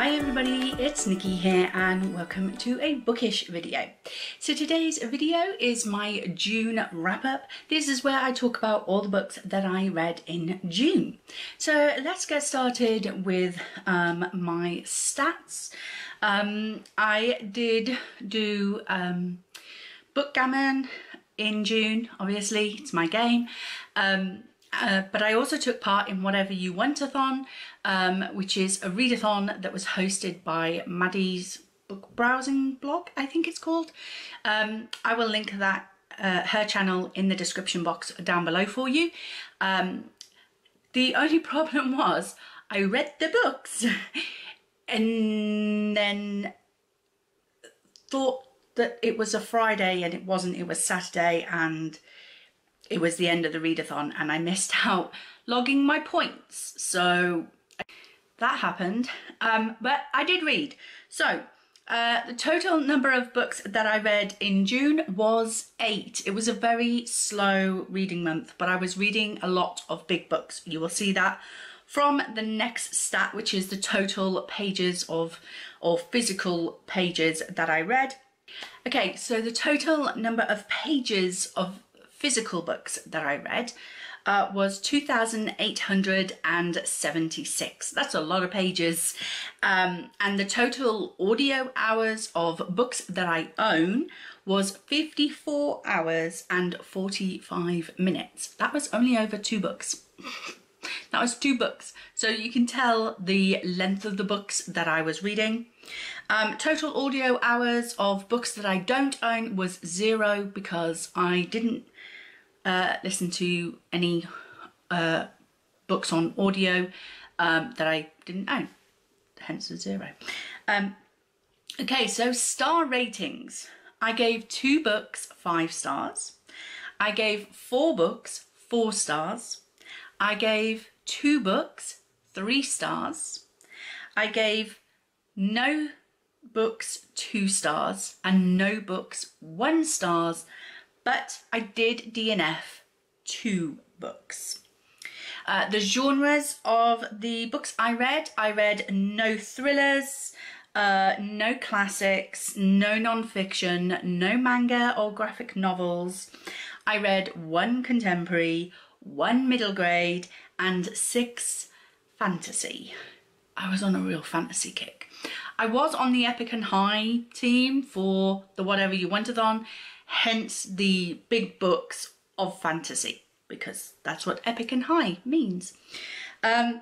Hi everybody, it's Nikki here and welcome to a bookish video. So today's video is my June wrap up. This is where I talk about all the books that I read in June. So let's get started with um, my stats. Um, I did do um, Bookgammon in June, obviously, it's my game. Um, uh, but I also took part in Whatever You Want-a-thon, um, which is a readathon that was hosted by Maddy's book browsing blog, I think it's called. Um, I will link that uh, her channel in the description box down below for you. Um, the only problem was I read the books and then thought that it was a Friday and it wasn't, it was Saturday and it was the end of the readathon and I missed out logging my points. So that happened, um, but I did read. So uh, the total number of books that I read in June was eight. It was a very slow reading month, but I was reading a lot of big books. You will see that from the next stat, which is the total pages of, or physical pages that I read. Okay, so the total number of pages of physical books that I read uh, was 2,876. That's a lot of pages. Um, and the total audio hours of books that I own was 54 hours and 45 minutes. That was only over two books. that was two books. So you can tell the length of the books that I was reading. Um, total audio hours of books that I don't own was zero because I didn't uh, listen to any uh, books on audio um, that I didn't own, hence the zero. Um, okay, so star ratings. I gave two books five stars. I gave four books four stars. I gave two books three stars. I gave no books two stars and no books one stars but I did DNF two books. Uh, the genres of the books I read, I read no thrillers, uh, no classics, no non-fiction, no manga or graphic novels. I read one contemporary, one middle grade and six fantasy. I was on a real fantasy kick. I was on the Epic and High team for the Whatever You Want-a-thon hence the big books of fantasy, because that's what epic and high means. Um,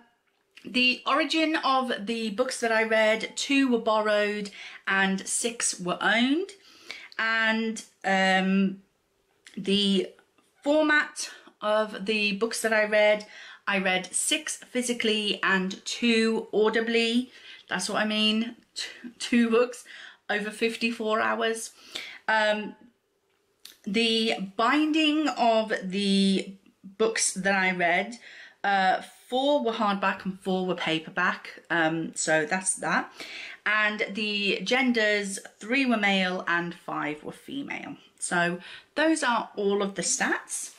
the origin of the books that I read, two were borrowed and six were owned. And um, the format of the books that I read, I read six physically and two audibly. That's what I mean, two books over 54 hours. Um, the binding of the books that I read, uh, four were hardback and four were paperback, um, so that's that. And the genders, three were male and five were female. So those are all of the stats.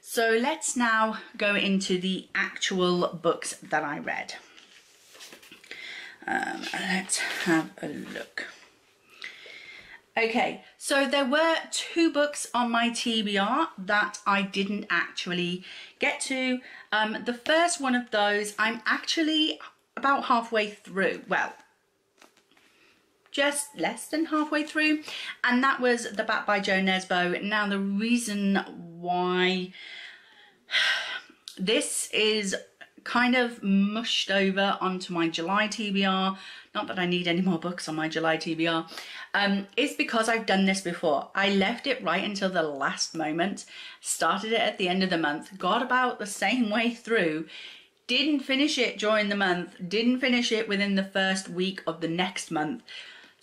So let's now go into the actual books that I read. Um, let's have a look. Okay, so there were two books on my TBR that I didn't actually get to. Um, the first one of those, I'm actually about halfway through. Well, just less than halfway through. And that was The Bat by Jo Nesbo. Now, the reason why this is kind of mushed over onto my July TBR. Not that I need any more books on my July TBR. Um, it's because I've done this before. I left it right until the last moment, started it at the end of the month, got about the same way through, didn't finish it during the month, didn't finish it within the first week of the next month.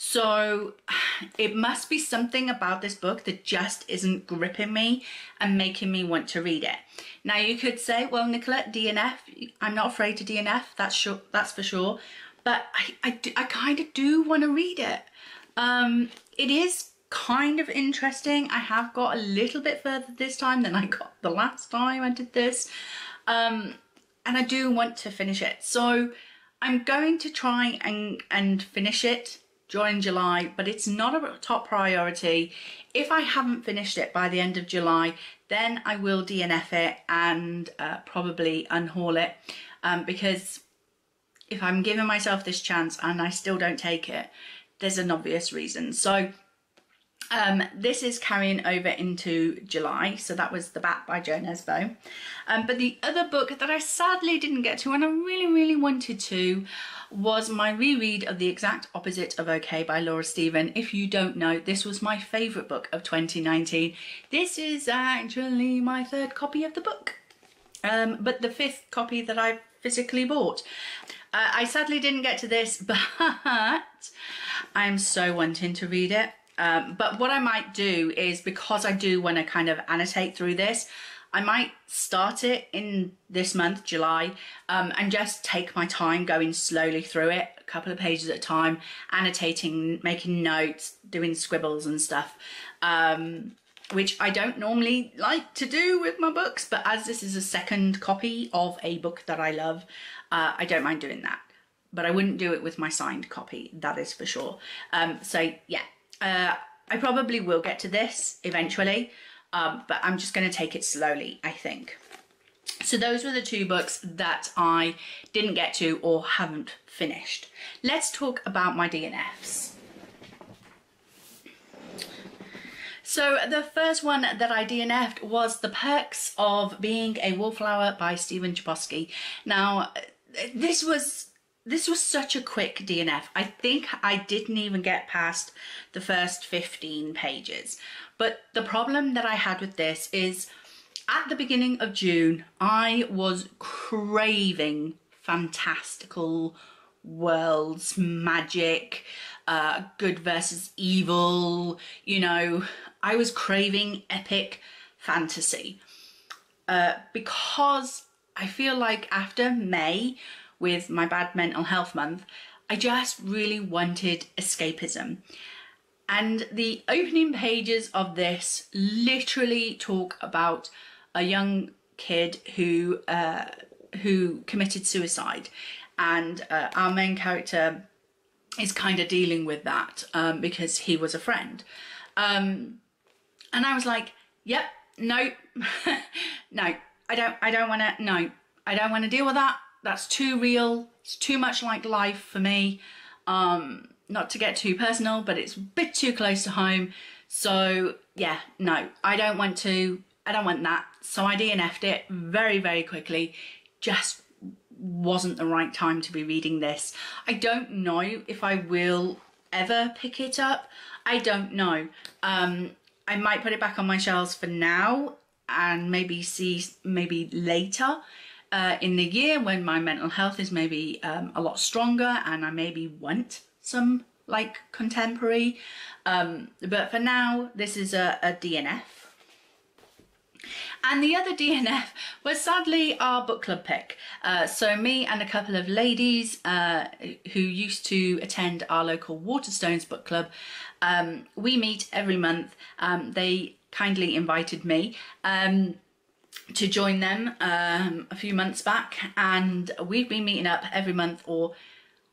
So it must be something about this book that just isn't gripping me and making me want to read it. Now you could say, well, Nicola, DNF, I'm not afraid to DNF, that's sure, that's for sure. But I, I, I kind of do want to read it. Um, it is kind of interesting. I have got a little bit further this time than I got the last time I did this. Um, and I do want to finish it. So I'm going to try and, and finish it during July, but it's not a top priority. If I haven't finished it by the end of July, then I will DNF it and uh, probably unhaul it um, because if I'm giving myself this chance and I still don't take it, there's an obvious reason. So um, this is carrying over into July, so that was The Bat by Jo Nesbø. Um, but the other book that I sadly didn't get to and I really, really wanted to was my reread of The Exact Opposite of OK by Laura Steven. If you don't know, this was my favourite book of 2019. This is actually my third copy of the book, um, but the fifth copy that I've physically bought. Uh, I sadly didn't get to this, but I'm so wanting to read it. Um, but what I might do is because I do want to kind of annotate through this, I might start it in this month, July, um, and just take my time going slowly through it, a couple of pages at a time, annotating, making notes, doing scribbles and stuff, um, which I don't normally like to do with my books, but as this is a second copy of a book that I love, uh, I don't mind doing that. But I wouldn't do it with my signed copy, that is for sure. Um, so yeah, uh, I probably will get to this eventually, um, but I'm just going to take it slowly, I think. So those were the two books that I didn't get to or haven't finished. Let's talk about my DNFs. So the first one that I DNF'd was The Perks of Being a Wallflower by Stephen Chbosky. Now, this was this was such a quick DNF. I think I didn't even get past the first 15 pages. But the problem that I had with this is at the beginning of June, I was craving fantastical worlds, magic, uh, good versus evil, you know, I was craving epic fantasy. Uh, because I feel like after May, with my bad mental health month, I just really wanted escapism. And the opening pages of this literally talk about a young kid who uh, who committed suicide, and uh, our main character is kind of dealing with that um, because he was a friend. Um, and I was like, "Yep, no, no, I don't, I don't want to, no, I don't want to deal with that that's too real. It's too much like life for me. Um, not to get too personal, but it's a bit too close to home. So yeah, no, I don't want to. I don't want that. So I DNF'd it very, very quickly. Just wasn't the right time to be reading this. I don't know if I will ever pick it up. I don't know. Um, I might put it back on my shelves for now and maybe see maybe later uh, in the year when my mental health is maybe um, a lot stronger and I maybe want some like contemporary. Um, but for now, this is a, a DNF. And the other DNF was sadly our book club pick. Uh, so me and a couple of ladies uh, who used to attend our local Waterstones book club, um, we meet every month. Um, they kindly invited me. Um, to join them um, a few months back, and we've been meeting up every month, or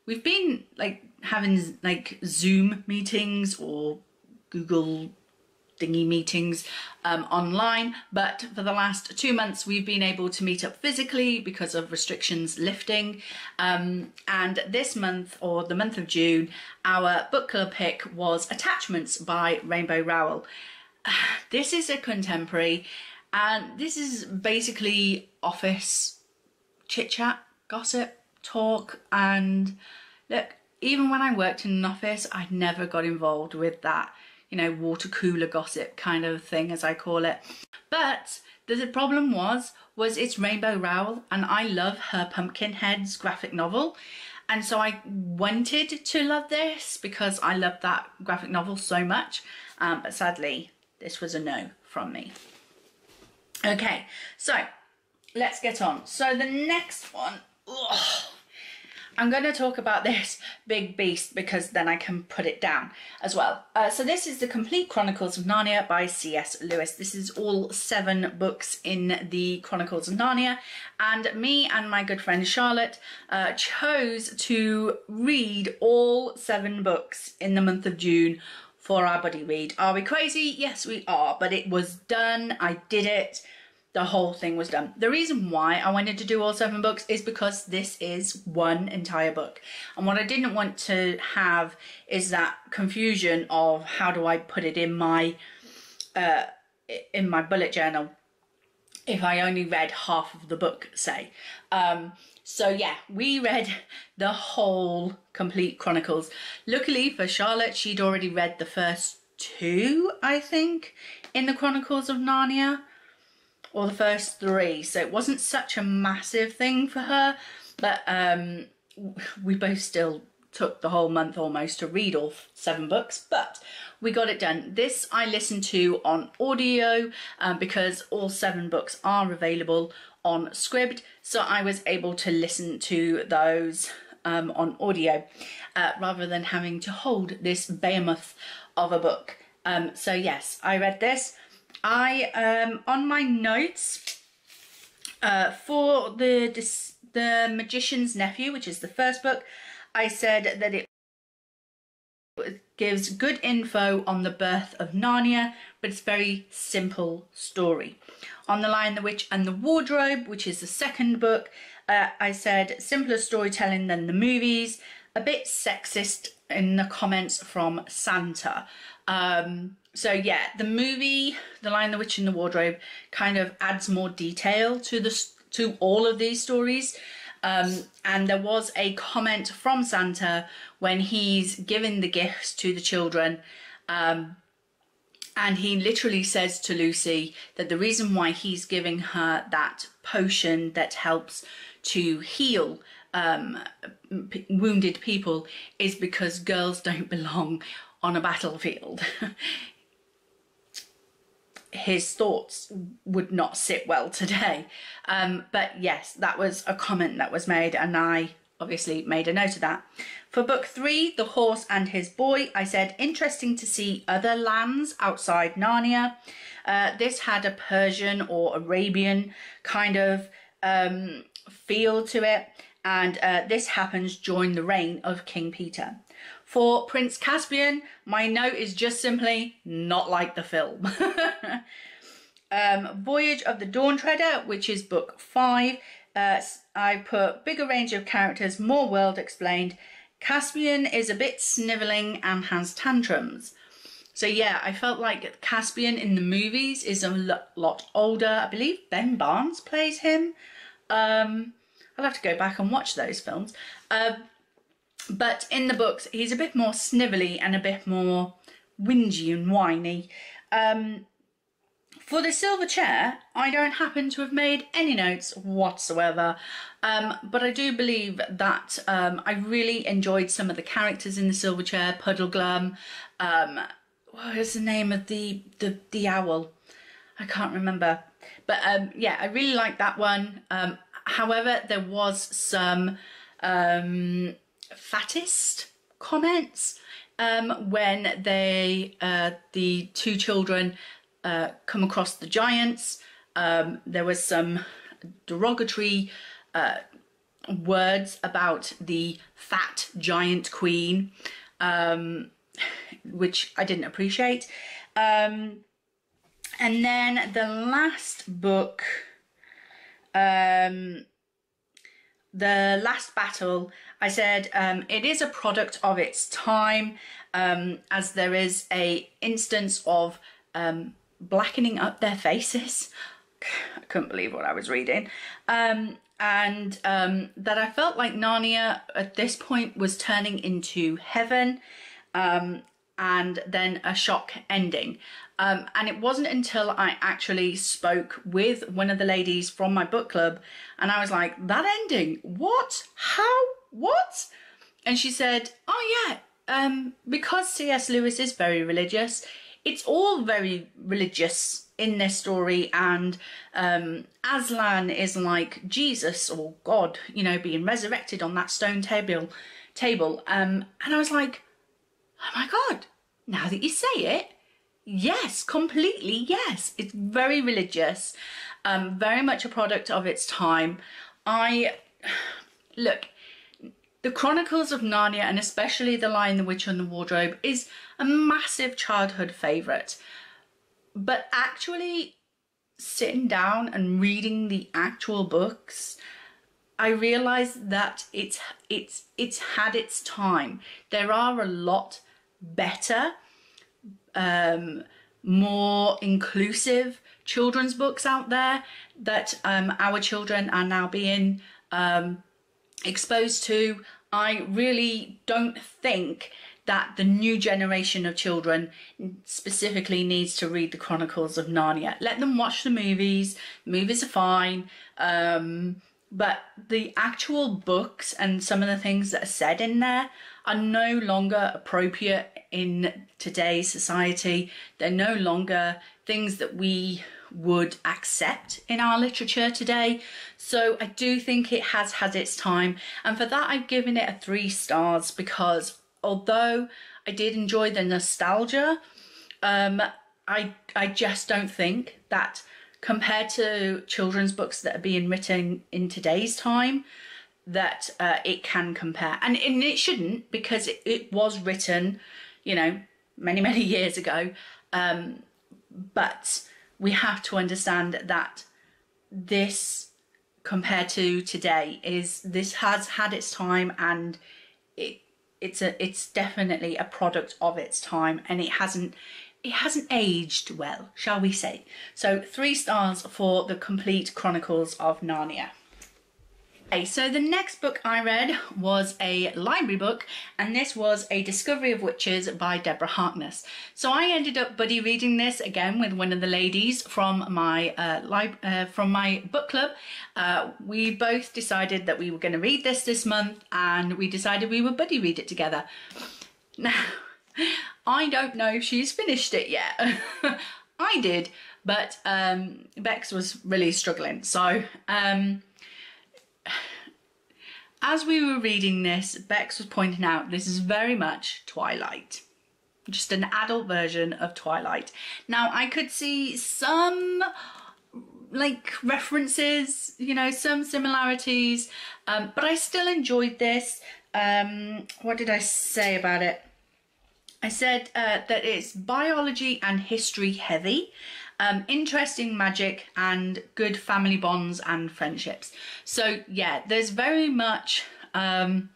we've been like having like Zoom meetings or Google thingy meetings um, online. But for the last two months, we've been able to meet up physically because of restrictions lifting. Um, and this month, or the month of June, our book club pick was Attachments by Rainbow Rowell. This is a contemporary and this is basically office chit chat, gossip, talk, and look, even when I worked in an office, I never got involved with that, you know, water cooler gossip kind of thing, as I call it. But the problem was, was it's Rainbow Rowell, and I love her Pumpkinheads graphic novel. And so I wanted to love this because I love that graphic novel so much. Um, but sadly, this was a no from me. Okay, so let's get on. So the next one, ugh, I'm going to talk about this big beast because then I can put it down as well. Uh, so this is the Complete Chronicles of Narnia by C.S. Lewis. This is all seven books in the Chronicles of Narnia and me and my good friend Charlotte uh, chose to read all seven books in the month of June for our buddy read. Are we crazy? Yes, we are, but it was done. I did it the whole thing was done. The reason why I wanted to do all seven books is because this is one entire book. And what I didn't want to have is that confusion of how do I put it in my uh, in my bullet journal if I only read half of the book, say. Um, so yeah, we read the whole complete Chronicles. Luckily for Charlotte, she'd already read the first two, I think, in the Chronicles of Narnia or the first three. So it wasn't such a massive thing for her, but um, we both still took the whole month almost to read all seven books, but we got it done. This I listened to on audio um, because all seven books are available on Scribd, so I was able to listen to those um, on audio uh, rather than having to hold this behemoth of a book. Um, so yes, I read this. I um on my notes uh, for the the magician's nephew, which is the first book, I said that it gives good info on the birth of Narnia, but it's a very simple story. On the Lion, the Witch and the Wardrobe, which is the second book, uh, I said simpler storytelling than the movies, a bit sexist in the comments from Santa. Um, so yeah, the movie The Lion, the Witch and the Wardrobe kind of adds more detail to the to all of these stories. Um, and there was a comment from Santa when he's giving the gifts to the children. Um, and he literally says to Lucy that the reason why he's giving her that potion that helps to heal um, wounded people is because girls don't belong on a battlefield. his thoughts would not sit well today. Um, but yes, that was a comment that was made, and I obviously made a note of that. For book three, The Horse and His Boy, I said, interesting to see other lands outside Narnia. Uh, this had a Persian or Arabian kind of um, feel to it, and uh, this happens during the reign of King Peter. For Prince Caspian, my note is just simply not like the film. um, Voyage of the Dawn Treader, which is book five. Uh, I put bigger range of characters, more world explained. Caspian is a bit snivelling and has tantrums. So yeah, I felt like Caspian in the movies is a lot older. I believe Ben Barnes plays him. Um, I'll have to go back and watch those films. Uh, but in the books, he's a bit more snivelly and a bit more whingy and whiny. Um, for the silver chair, I don't happen to have made any notes whatsoever, um, but I do believe that um, I really enjoyed some of the characters in the silver chair. Puddleglum, um, what is the name of the, the, the owl? I can't remember. But um, yeah, I really liked that one. Um, however, there was some um, fattest comments um, when they uh, the two children uh, come across the giants. Um, there was some derogatory uh, words about the fat giant queen, um, which I didn't appreciate. Um, and then the last book, um, the last battle, I said um, it is a product of its time, um, as there is a instance of um, blackening up their faces. I couldn't believe what I was reading. Um, and um, that I felt like Narnia at this point was turning into heaven um, and then a shock ending. Um, and it wasn't until I actually spoke with one of the ladies from my book club and I was like, that ending, what? How? What? And she said, oh yeah, um, because C.S. Lewis is very religious, it's all very religious in this story and um, Aslan is like Jesus or God, you know, being resurrected on that stone table table. Um, and I was like, oh my God, now that you say it, yes, completely, yes. It's very religious, um, very much a product of its time. I, look, the Chronicles of Narnia and especially The Lion, the Witch and the Wardrobe is a massive childhood favourite. But actually sitting down and reading the actual books, I realized that it's it's it's had its time. There are a lot better, um, more inclusive children's books out there that um, our children are now being um, exposed to. I really don't think that the new generation of children specifically needs to read the Chronicles of Narnia. Let them watch the movies. Movies are fine. Um, but the actual books and some of the things that are said in there are no longer appropriate in today's society. They're no longer things that we would accept in our literature today. So I do think it has had its time. And for that, I've given it a three stars because although I did enjoy the nostalgia, um, I, I just don't think that compared to children's books that are being written in today's time, that uh, it can compare. And, and it shouldn't because it, it was written, you know, many, many years ago. Um, but we have to understand that this compared to today is this has had its time and it it's a it's definitely a product of its time and it hasn't it hasn't aged well shall we say so three stars for the complete chronicles of narnia Okay, so the next book I read was a library book, and this was A Discovery of Witches by Deborah Harkness. So I ended up buddy reading this again with one of the ladies from my uh, uh, from my book club. Uh, we both decided that we were going to read this this month, and we decided we would buddy read it together. Now, I don't know if she's finished it yet. I did, but um, Bex was really struggling, so. Um, as we were reading this, Bex was pointing out this is very much Twilight. Just an adult version of Twilight. Now, I could see some like references, you know, some similarities, um, but I still enjoyed this. Um, what did I say about it? I said uh, that it's biology and history heavy, um, interesting magic and good family bonds and friendships. So yeah, there's very much um,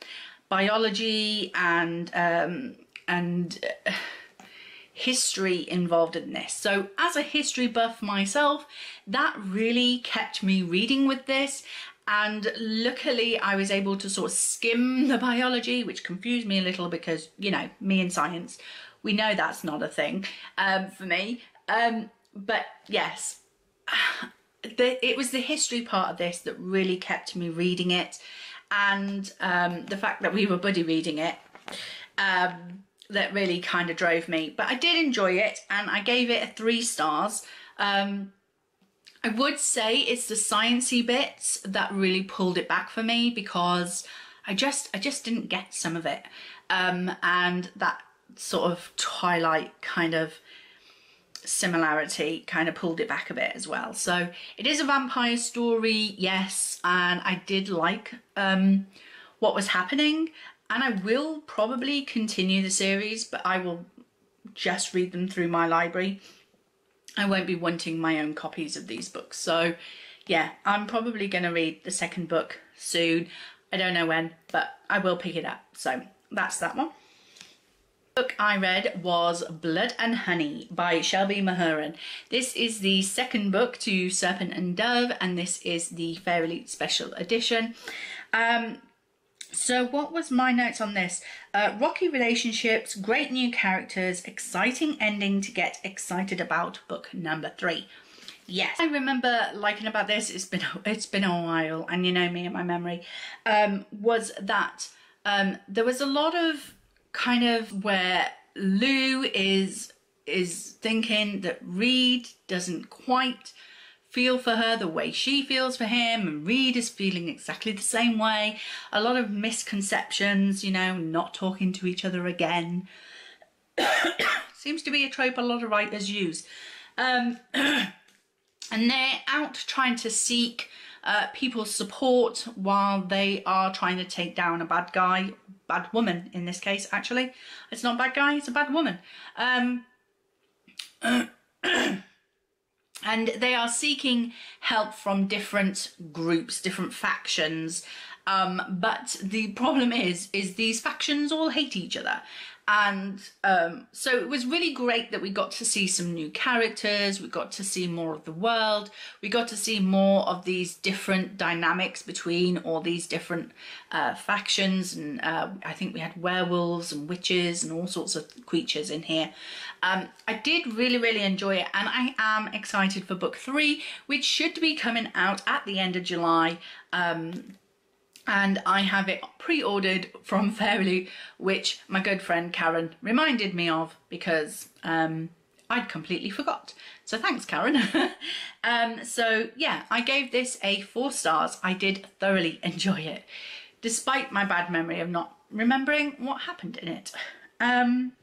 biology and um, and uh, history involved in this. So as a history buff myself, that really kept me reading with this and luckily I was able to sort of skim the biology, which confused me a little because, you know, me and science, we know that's not a thing um, for me. Um, but yes, the, it was the history part of this that really kept me reading it, and um, the fact that we were buddy reading it um, that really kind of drove me. But I did enjoy it, and I gave it a three stars. Um, I would say it's the sciency bits that really pulled it back for me because I just I just didn't get some of it, um, and that sort of twilight kind of similarity kind of pulled it back a bit as well. So it is a vampire story, yes, and I did like um, what was happening, and I will probably continue the series, but I will just read them through my library. I won't be wanting my own copies of these books. So yeah, I'm probably going to read the second book soon. I don't know when, but I will pick it up. So that's that one book I read was Blood and Honey by Shelby Mahurin. This is the second book to Serpent and Dove, and this is the Fairy Special Edition. Um, so what was my notes on this? Uh, rocky relationships, great new characters, exciting ending to get excited about book number three. Yes, I remember liking about this. It's been it's been a while, and you know me and my memory. Um, was that um, there was a lot of kind of where Lou is is thinking that Reid doesn't quite feel for her the way she feels for him, and Reid is feeling exactly the same way. A lot of misconceptions, you know, not talking to each other again. Seems to be a trope a lot of writers use. Um, and they're out trying to seek uh, people's support while they are trying to take down a bad guy, bad woman in this case, actually. It's not a bad guy, it's a bad woman. Um, and they are seeking help from different groups, different factions. Um, but the problem is, is these factions all hate each other, and um, so it was really great that we got to see some new characters we got to see more of the world we got to see more of these different dynamics between all these different uh, factions and uh, i think we had werewolves and witches and all sorts of creatures in here. Um, i did really really enjoy it and i am excited for book three which should be coming out at the end of july. Um, and I have it pre-ordered from Fairly, which my good friend Karen reminded me of because um, I'd completely forgot. So thanks, Karen. um, so yeah, I gave this a four stars. I did thoroughly enjoy it, despite my bad memory of not remembering what happened in it. Um,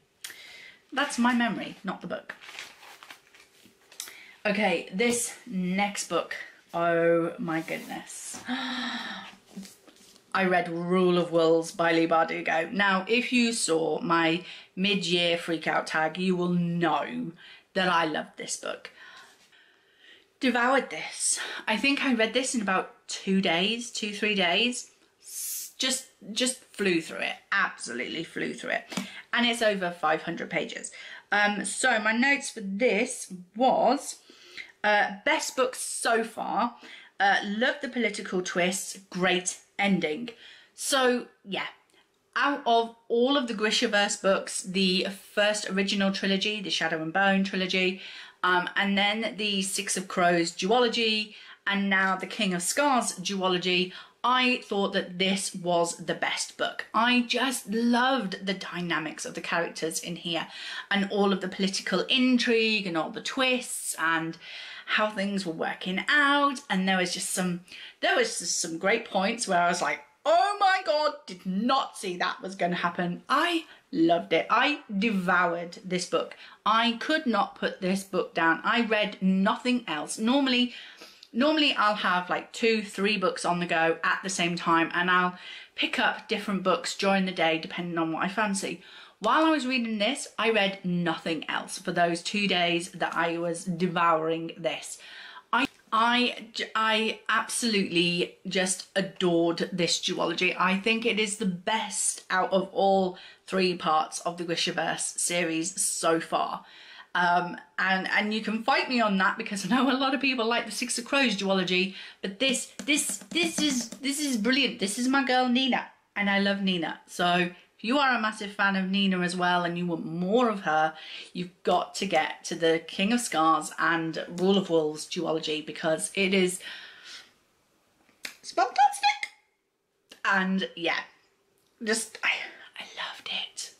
that's my memory, not the book. Okay, this next book. Oh my goodness. I read Rule of Wolves by Leigh Bardugo. Now, if you saw my mid-year freakout tag, you will know that I loved this book. Devoured this. I think I read this in about two days, two, three days. Just, just flew through it. Absolutely flew through it. And it's over 500 pages. Um, so my notes for this was uh, best book so far. Uh, love the political twists. Great ending. So yeah, out of all of the Grishaverse books, the first original trilogy, the Shadow and Bone trilogy, um, and then the Six of Crows duology, and now the King of Scars duology, I thought that this was the best book. I just loved the dynamics of the characters in here and all of the political intrigue and all the twists and how things were working out. And there was just some there was just some great points where I was like oh my god did not see that was going to happen. I loved it. I devoured this book. I could not put this book down. I read nothing else. Normally normally I'll have like two three books on the go at the same time and I'll pick up different books during the day depending on what I fancy while I was reading this, I read nothing else for those two days that I was devouring this. I, I, I absolutely just adored this duology. I think it is the best out of all three parts of the Grishaverse series so far. Um, and and you can fight me on that because I know a lot of people like the Six of Crows duology, but this this this is this is brilliant. This is my girl Nina, and I love Nina. So if you are a massive fan of Nina as well and you want more of her, you've got to get to the King of Scars and Rule of Wolves duology because it is fantastic. And yeah, just I, I loved it.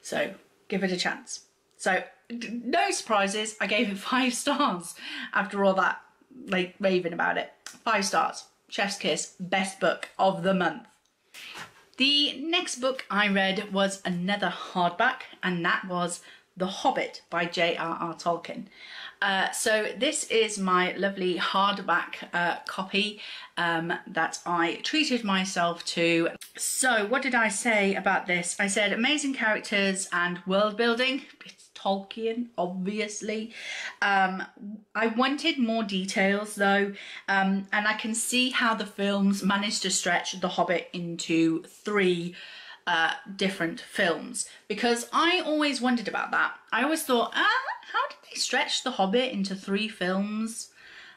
So give it a chance. So no surprises, I gave it five stars after all that like raving about it. Five stars. Chef's Kiss, best book of the month. The next book I read was another hardback, and that was The Hobbit by J.R.R. Tolkien. Uh, so this is my lovely hardback uh, copy um, that I treated myself to. So what did I say about this? I said amazing characters and world building. It's Tolkien, obviously. Um, I wanted more details though, um, and I can see how the films managed to stretch The Hobbit into three uh, different films because I always wondered about that. I always thought, ah, how did they stretch The Hobbit into three films?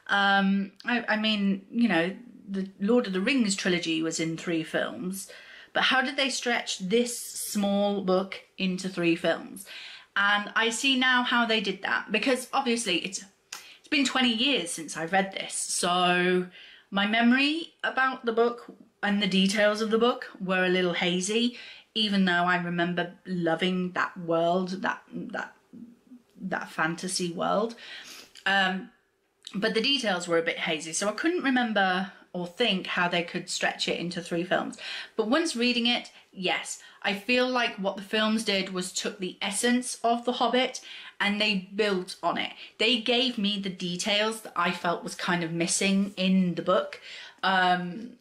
Um, I, I mean, you know, the Lord of the Rings trilogy was in three films, but how did they stretch this small book into three films? And I see now how they did that because obviously it's it's been 20 years since I've read this so my memory about the book and the details of the book were a little hazy even though I remember loving that world that that that fantasy world. Um, but the details were a bit hazy, so I couldn't remember or think how they could stretch it into three films. But once reading it, yes, I feel like what the films did was took the essence of The Hobbit and they built on it. They gave me the details that I felt was kind of missing in the book. Um,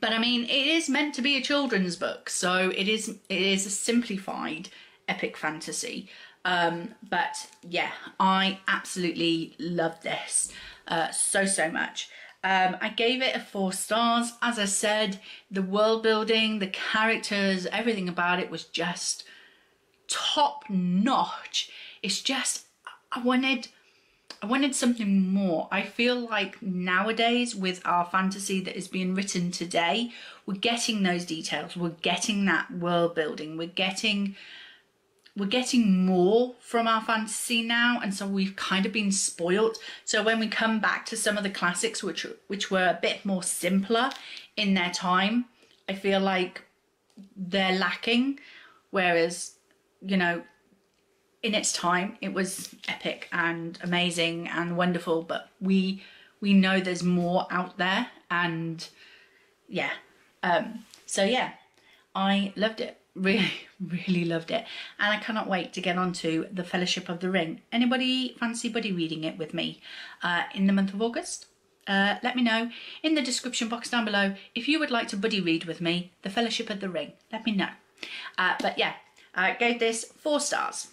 but I mean, it is meant to be a children's book, so it is it is a simplified epic fantasy. Um, but yeah, I absolutely love this uh, so so much. Um, I gave it a four stars. As I said, the world building, the characters, everything about it was just top notch. It's just I wanted I wanted something more. I feel like nowadays with our fantasy that is being written today, we're getting those details. We're getting that world building. We're getting we're getting more from our fantasy now and so we've kind of been spoilt. So when we come back to some of the classics which which were a bit more simpler in their time i feel like they're lacking. Whereas you know in its time it was epic and amazing and wonderful but we we know there's more out there and yeah um so yeah i loved it really really loved it. And i cannot wait to get on to the fellowship of the ring. Anybody fancy buddy reading it with me uh, in the month of august? Uh, let me know in the description box down below if you would like to buddy read with me the fellowship of the ring. Let me know. Uh, but yeah i gave this four stars.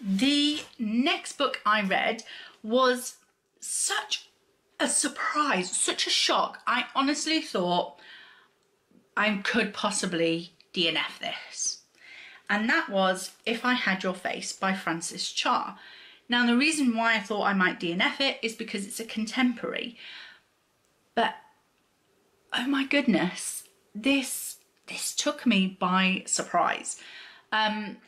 The next book I read was such a surprise, such a shock. I honestly thought I could possibly DNF this. And that was If I Had Your Face by Frances Cha. Now, the reason why I thought I might DNF it is because it's a contemporary. But, oh my goodness, this, this took me by surprise. Um,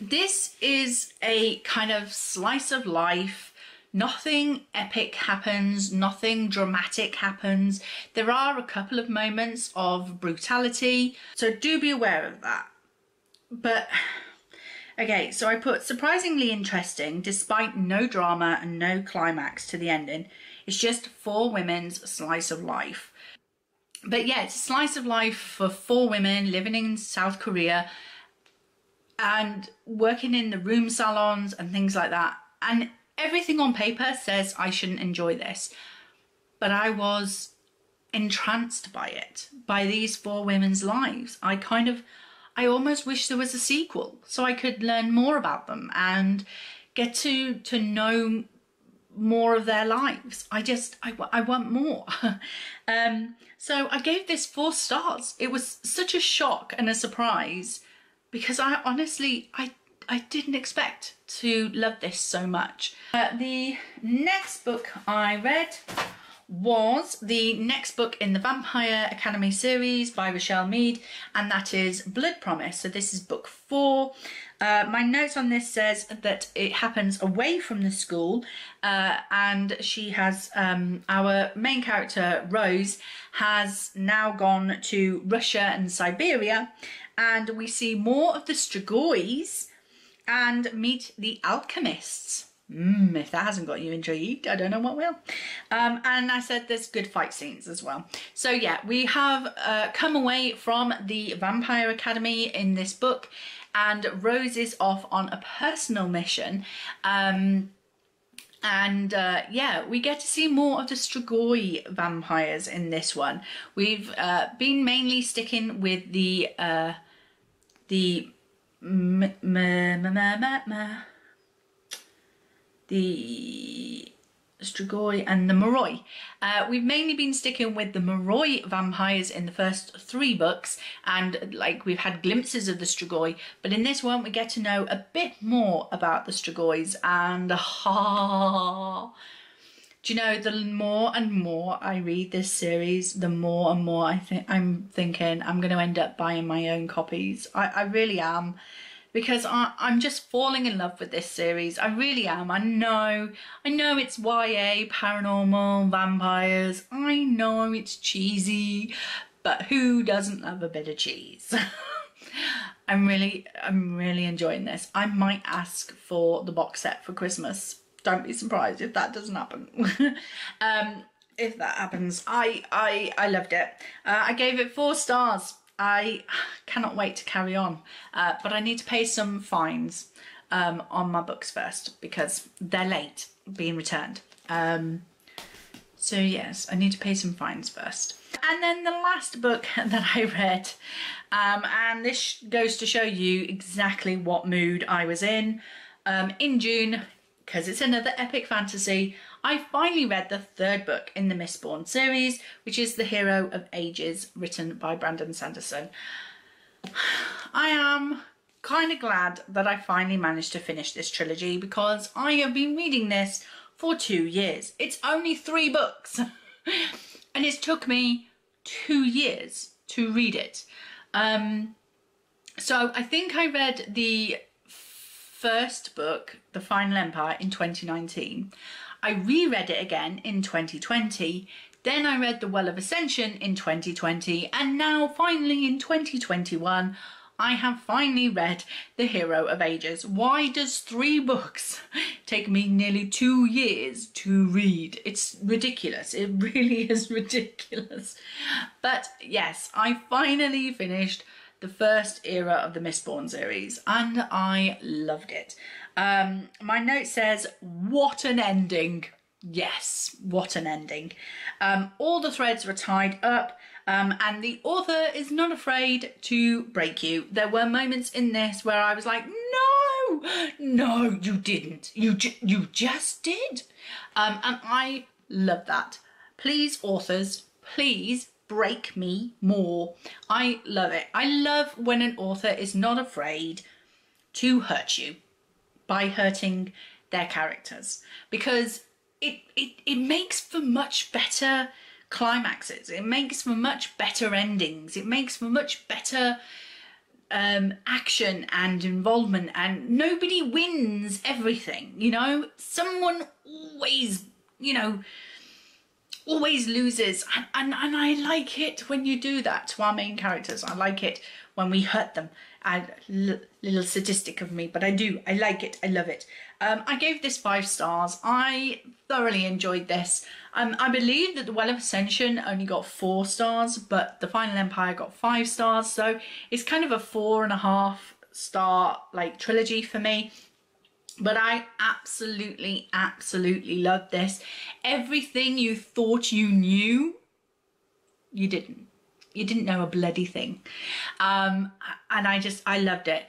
this is a kind of slice of life. Nothing epic happens, nothing dramatic happens. There are a couple of moments of brutality, so do be aware of that. But okay, so I put surprisingly interesting despite no drama and no climax to the ending. It's just four women's slice of life. But yeah, it's a slice of life for four women living in South Korea and working in the room salons and things like that. And everything on paper says I shouldn't enjoy this. But I was entranced by it, by these four women's lives. I kind of, I almost wish there was a sequel so I could learn more about them and get to, to know more of their lives. I just, I, I want more. um, so I gave this four stars. It was such a shock and a surprise because I honestly, I, I didn't expect to love this so much. Uh, the next book I read was the next book in the Vampire Academy series by Richelle Mead and that is Blood Promise. So this is book four. Uh, my notes on this says that it happens away from the school uh, and she has, um, our main character Rose has now gone to Russia and Siberia and we see more of the Strigoi and meet the alchemists. Mm, if that hasn't got you intrigued, I don't know what will. Um, and I said there's good fight scenes as well. So yeah, we have uh, come away from the Vampire Academy in this book and Rose is off on a personal mission. Um, and uh, yeah, we get to see more of the Strigoi vampires in this one. We've uh, been mainly sticking with the the the the Strigoi and the Moroi. Uh, we've mainly been sticking with the Moroi vampires in the first three books and like we've had glimpses of the Strigoi but in this one we get to know a bit more about the Strigois and ha do you know the more and more I read this series the more and more I think I'm thinking I'm going to end up buying my own copies I, I really am because I, I'm just falling in love with this series. I really am. I know, I know it's YA, paranormal, vampires. I know it's cheesy, but who doesn't love a bit of cheese? I'm really, I'm really enjoying this. I might ask for the box set for Christmas. Don't be surprised if that doesn't happen. um, if that happens, I, I, I loved it. Uh, I gave it four stars. I cannot wait to carry on, uh, but I need to pay some fines um, on my books first because they're late being returned. Um, so yes, I need to pay some fines first. And then the last book that I read, um, and this goes to show you exactly what mood I was in. Um, in June, because it's another epic fantasy, I finally read the third book in the Mistborn series, which is The Hero of Ages, written by Brandon Sanderson. I am kind of glad that I finally managed to finish this trilogy because I have been reading this for two years. It's only three books. and it's took me two years to read it. Um, so I think I read the first book, The Final Empire, in 2019. I reread it again in 2020. Then I read The Well of Ascension in 2020. And now, finally, in 2021, I have finally read The Hero of Ages. Why does three books take me nearly two years to read? It's ridiculous. It really is ridiculous. But yes, I finally finished the first era of the Mistborn series and I loved it. Um, my note says, what an ending. Yes, what an ending. Um, all the threads were tied up um, and the author is not afraid to break you. There were moments in this where I was like, no, no, you didn't. You, ju you just did. Um, and I love that. Please, authors, please break me more. I love it. I love when an author is not afraid to hurt you by hurting their characters because it, it, it makes for much better climaxes. It makes for much better endings. It makes for much better um, action and involvement, and nobody wins everything. You know, someone always, you know, always loses, and, and and I like it when you do that to our main characters. I like it when we hurt them. A little sadistic of me, but I do. I like it. I love it. Um, I gave this five stars. I thoroughly enjoyed this. Um, I believe that the Well of Ascension only got four stars, but the Final Empire got five stars. So it's kind of a four and a half star like trilogy for me. But I absolutely, absolutely loved this. Everything you thought you knew, you didn't. You didn't know a bloody thing. Um, and I just, I loved it.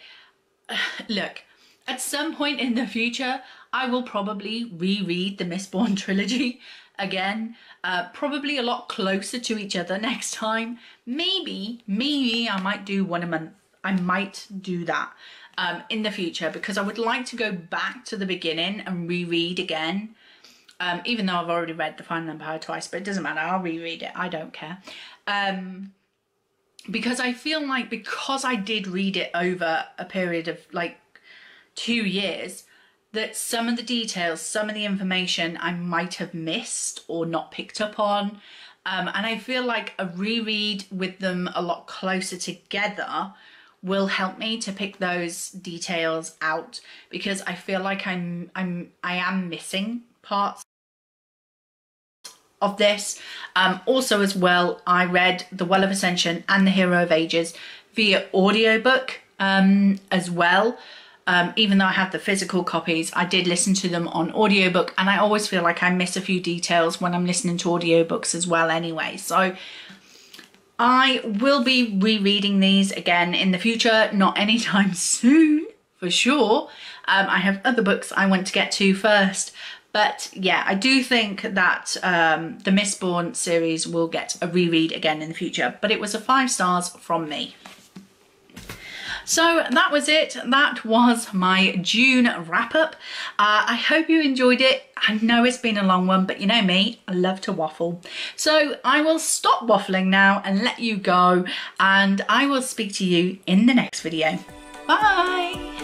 Look, at some point in the future, I will probably reread the Mistborn trilogy again, uh, probably a lot closer to each other next time. Maybe, maybe I might do one a month. I might do that um, in the future because I would like to go back to the beginning and reread again. Um, even though I've already read The Final Empire twice, but it doesn't matter, I'll reread it, I don't care. Um, because I feel like because I did read it over a period of like two years that some of the details, some of the information I might have missed or not picked up on. Um, and I feel like a reread with them a lot closer together will help me to pick those details out because I feel like I'm I'm I am missing parts of this. Um, also as well, I read The Well of Ascension and The Hero of Ages via audiobook um, as well um, even though I have the physical copies, I did listen to them on audiobook and I always feel like I miss a few details when I'm listening to audiobooks as well anyway. So I will be rereading these again in the future, not anytime soon for sure. Um, I have other books I want to get to first. But yeah, I do think that um, the Mistborn series will get a reread again in the future. But it was a five stars from me. So that was it. That was my June wrap up. Uh, I hope you enjoyed it. I know it's been a long one, but you know me, I love to waffle. So I will stop waffling now and let you go and I will speak to you in the next video. Bye!